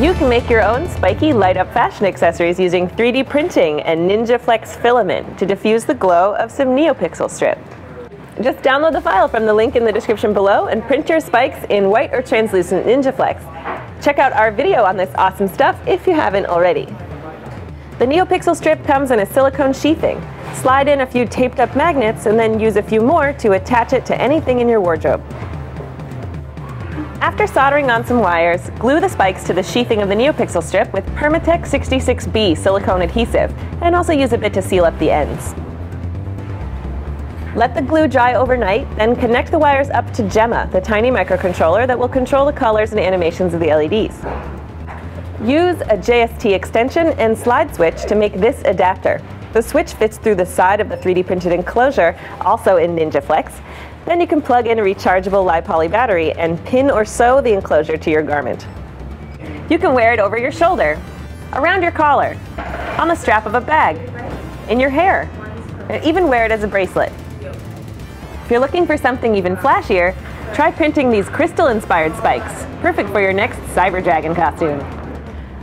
You can make your own spiky light-up fashion accessories using 3D printing and NinjaFlex filament to diffuse the glow of some NeoPixel strip. Just download the file from the link in the description below and print your spikes in white or translucent NinjaFlex. Check out our video on this awesome stuff if you haven't already. The NeoPixel strip comes in a silicone sheathing. Slide in a few taped up magnets and then use a few more to attach it to anything in your wardrobe. After soldering on some wires, glue the spikes to the sheathing of the NeoPixel strip with Permatex 66B silicone adhesive, and also use a bit to seal up the ends. Let the glue dry overnight, then connect the wires up to Gemma, the tiny microcontroller that will control the colors and animations of the LEDs. Use a JST extension and slide switch to make this adapter. The switch fits through the side of the 3D printed enclosure, also in NinjaFlex. Then you can plug in a rechargeable Li-Poly battery and pin or sew the enclosure to your garment. You can wear it over your shoulder, around your collar, on the strap of a bag, in your hair, and even wear it as a bracelet. If you're looking for something even flashier, try printing these crystal-inspired spikes, perfect for your next Cyber Dragon costume.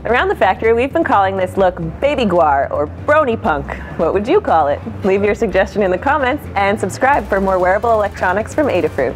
Around the factory, we've been calling this look baby Gwar or brony punk. What would you call it? Leave your suggestion in the comments and subscribe for more wearable electronics from Adafruit.